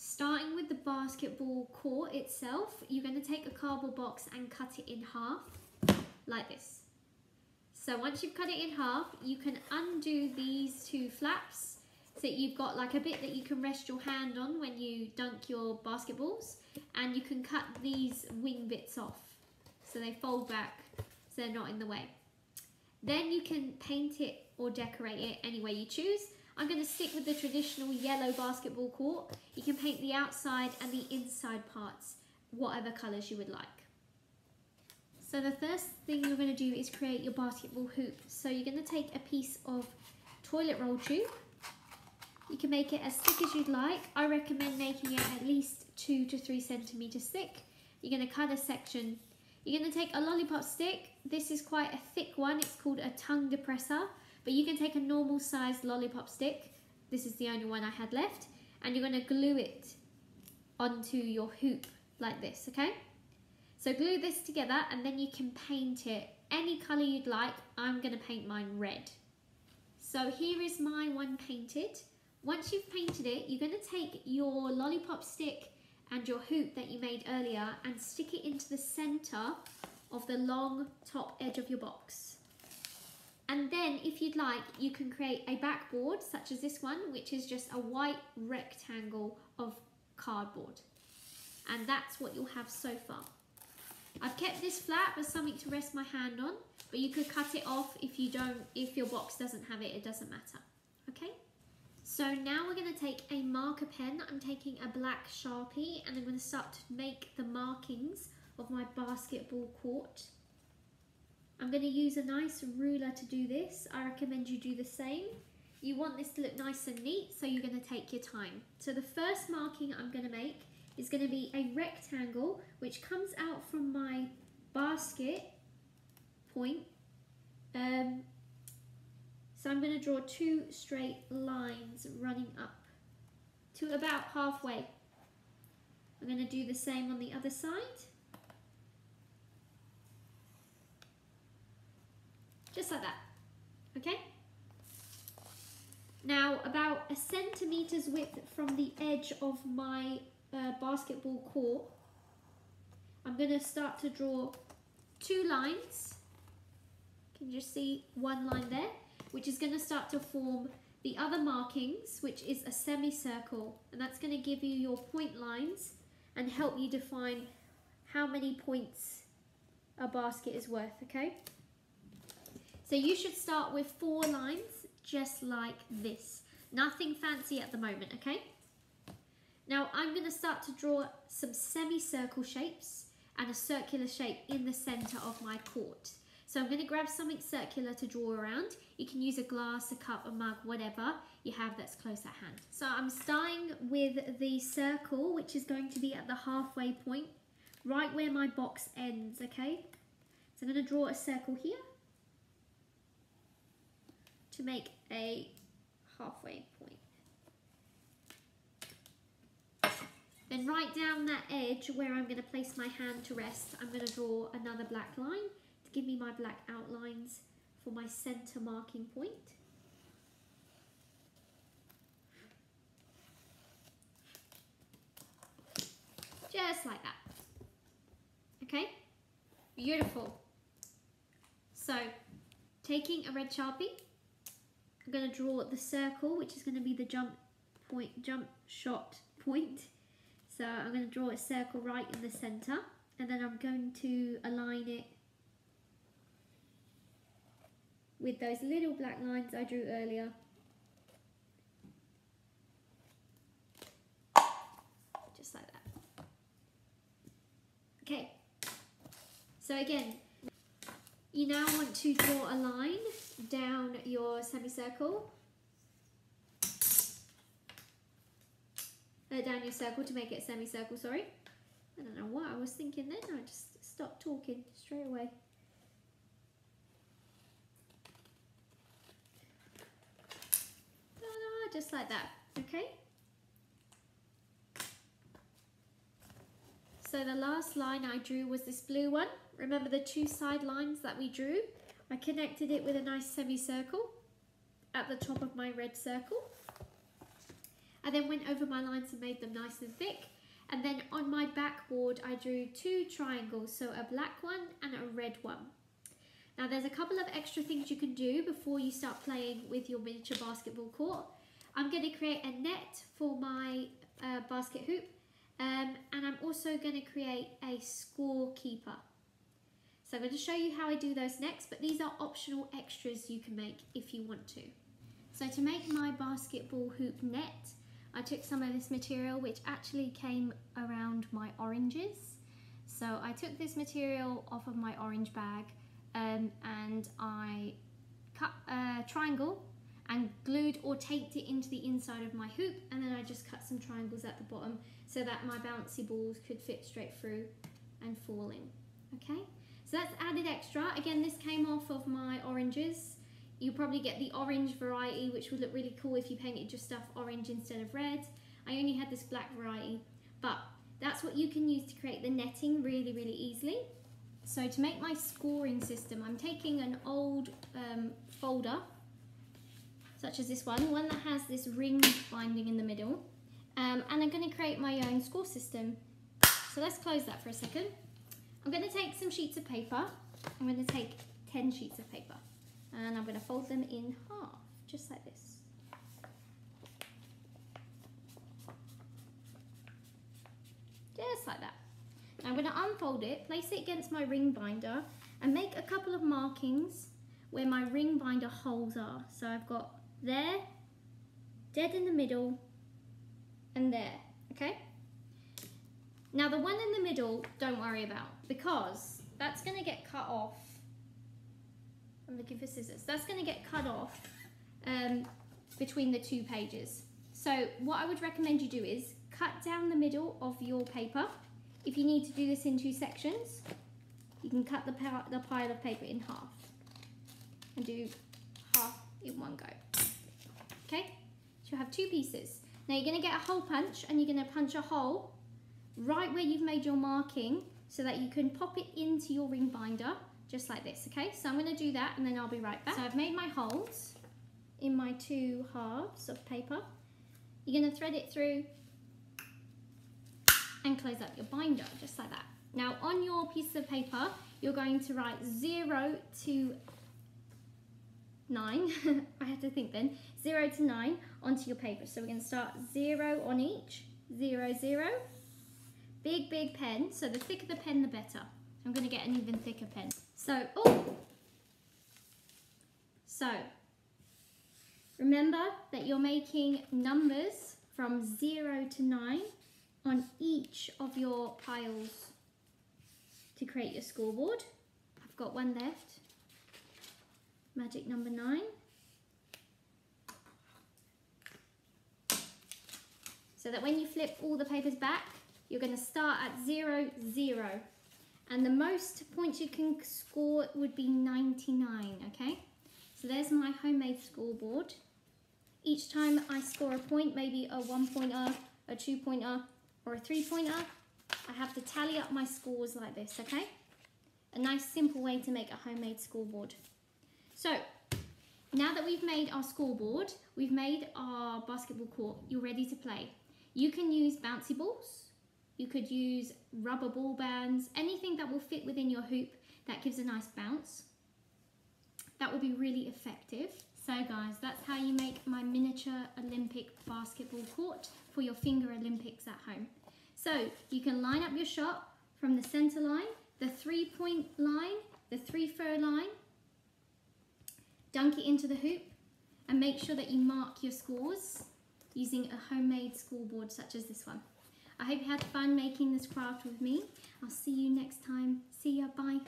starting with the basketball court itself, you're going to take a cardboard box and cut it in half like this. So once you've cut it in half, you can undo these two flaps so you've got like a bit that you can rest your hand on when you dunk your basketballs and you can cut these wing bits off so they fold back so they're not in the way. Then you can paint it or decorate it any way you choose. I'm going to stick with the traditional yellow basketball court. You can paint the outside and the inside parts, whatever colours you would like. So the first thing you're going to do is create your basketball hoop. So you're going to take a piece of toilet roll tube. You can make it as thick as you'd like. I recommend making it at least two to three centimetres thick. You're going to cut a section. You're going to take a lollipop stick. This is quite a thick one. It's called a tongue depressor. But you can take a normal sized lollipop stick. This is the only one I had left. And you're going to glue it onto your hoop like this, okay? So glue this together and then you can paint it any colour you'd like. I'm going to paint mine red. So here is my one painted. Once you've painted it, you're going to take your lollipop stick and your hoop that you made earlier and stick it into the centre of the long top edge of your box. And then if you'd like, you can create a backboard such as this one, which is just a white rectangle of cardboard. And that's what you'll have so far. I've kept this flat as something to rest my hand on, but you could cut it off if you don't, if your box doesn't have it, it doesn't matter, okay? So now we're gonna take a marker pen, I'm taking a black Sharpie and I'm gonna start to make the markings of my basketball court. I'm going to use a nice ruler to do this. I recommend you do the same. You want this to look nice and neat, so you're going to take your time. So the first marking I'm going to make is going to be a rectangle, which comes out from my basket point. Um, so I'm going to draw two straight lines running up to about halfway. I'm going to do the same on the other side. Just like that, okay? Now, about a centimetre's width from the edge of my uh, basketball court, I'm going to start to draw two lines. Can you just see one line there, which is going to start to form the other markings, which is a semicircle, and that's going to give you your point lines and help you define how many points a basket is worth, okay? So you should start with four lines just like this. Nothing fancy at the moment, okay? Now I'm going to start to draw some semicircle shapes and a circular shape in the centre of my court. So I'm going to grab something circular to draw around. You can use a glass, a cup, a mug, whatever you have that's close at hand. So I'm starting with the circle, which is going to be at the halfway point, right where my box ends, okay? So I'm going to draw a circle here to make a halfway point. Then right down that edge where I'm going to place my hand to rest, I'm going to draw another black line to give me my black outlines for my centre marking point. Just like that. Okay? Beautiful. So, taking a red Sharpie, I'm going to draw the circle, which is going to be the jump point, jump shot point. So I'm going to draw a circle right in the centre, and then I'm going to align it with those little black lines I drew earlier. Just like that. Okay, so again, you now want to draw a line down your semicircle. Uh, down your circle to make it a semicircle, sorry. I don't know what I was thinking then, I just stopped talking straight away. just like that, okay? So the last line I drew was this blue one. Remember the two side lines that we drew? I connected it with a nice semicircle at the top of my red circle. I then went over my lines and made them nice and thick. And then on my backboard, I drew two triangles, so a black one and a red one. Now there's a couple of extra things you can do before you start playing with your miniature basketball court. I'm going to create a net for my uh, basket hoop um, and I'm also going to create a score keeper. So I'm going to show you how I do those next, but these are optional extras you can make if you want to. So to make my basketball hoop net, I took some of this material which actually came around my oranges. So I took this material off of my orange bag um, and I cut a triangle and glued or taped it into the inside of my hoop and then I just cut some triangles at the bottom so that my bouncy balls could fit straight through and fall in. Okay, so that's added extra. Again, this came off of my oranges. You probably get the orange variety, which would look really cool if you painted your stuff orange instead of red. I only had this black variety, but that's what you can use to create the netting really, really easily. So to make my scoring system, I'm taking an old um, folder, such as this one, one that has this ring binding in the middle, um, and I'm going to create my own score system. So let's close that for a second. I'm going to take some sheets of paper. I'm going to take 10 sheets of paper and I'm going to fold them in half, just like this. Just like that. Now I'm going to unfold it, place it against my ring binder and make a couple of markings where my ring binder holes are. So I've got there, dead in the middle, and there, okay? Now the one in the middle, don't worry about because that's gonna get cut off. I'm looking for scissors. That's gonna get cut off um, between the two pages. So what I would recommend you do is cut down the middle of your paper. If you need to do this in two sections, you can cut the, the pile of paper in half and do half in one go. Okay, so you have two pieces. Now you're going to get a hole punch and you're going to punch a hole right where you've made your marking so that you can pop it into your ring binder just like this, okay? So I'm going to do that and then I'll be right back. So I've made my holes in my two halves of paper. You're going to thread it through and close up your binder just like that. Now on your piece of paper, you're going to write 0 to 9, I had to think then, 0 to 9 onto your paper. So we're going to start 0 on each, 0, 0. Big, big pen, so the thicker the pen, the better. I'm going to get an even thicker pen. So, oh! So, remember that you're making numbers from 0 to 9 on each of your piles to create your scoreboard. I've got one left magic number nine. So that when you flip all the papers back, you're going to start at zero, zero. And the most points you can score would be 99, okay? So there's my homemade scoreboard. Each time I score a point, maybe a one pointer, a two pointer, or a three pointer, I have to tally up my scores like this, okay? A nice simple way to make a homemade scoreboard. So now that we've made our scoreboard, we've made our basketball court, you're ready to play. You can use bouncy balls, you could use rubber ball bands, anything that will fit within your hoop that gives a nice bounce. That will be really effective. So guys, that's how you make my miniature Olympic basketball court for your finger Olympics at home. So you can line up your shot from the center line, the three point line, the free throw line, dunk it into the hoop and make sure that you mark your scores using a homemade scoreboard such as this one. I hope you had fun making this craft with me. I'll see you next time. See ya, bye.